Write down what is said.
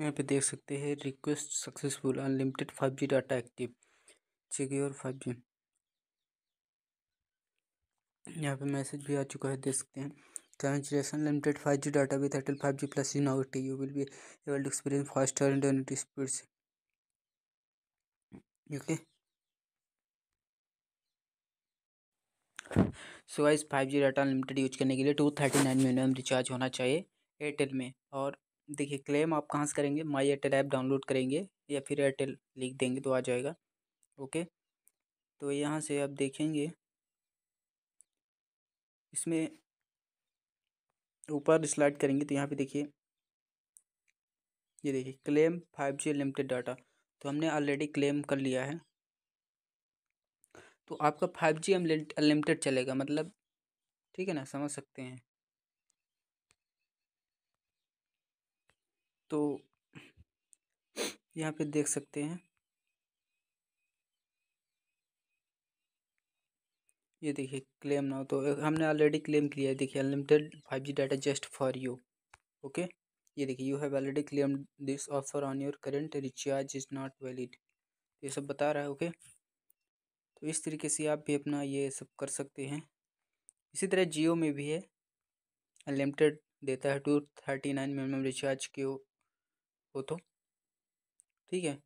यहाँ पे देख सकते हैं request successful unlimited five G data active secure five G यहाँ पे मैसेज भी आ चुका है, देख सकते हैं। Congratulations limited G data with Airtel five G plus in out you will be able to experience faster internet speeds okay so wise five G data unlimited use करने के लिए two thirty nine minimum recharge होना चाहिए Airtel में और देखिए claim आप कहाँ से करेंगे? माई एयरटेल ऐप डाउनलोड करेंगे या फिर एयरटेल लिख देंगे तो आ जाएगा ओके तो यहाँ से आप देखेंगे, इसमें ऊपर स्लाइड करेंगे तो यहाँ पे देखिए, ये देखिए claim five G limited data तो हमने ऑलरेडी क्लेम कर लिया है। तो आपका फाइव जी अनलिमिटेड चलेगा मतलब ठीक है ना, समझ सकते हैं। तो यहाँ पे देख सकते हैं। ये देखिए क्लेम ना तो हमने ऑलरेडी क्लेम किया है। देखिए unlimited five G data just for you okay ये देखिए you have already claim this offer on your current recharge is not valid ये सब बता रहा है ओके तो इस तरीके से आप भी अपना ये सब कर सकते हैं। इसी तरह जियो में भी है। अनलिमिटेड देता है two thirty nine minimum recharge के हो तो ठीक है?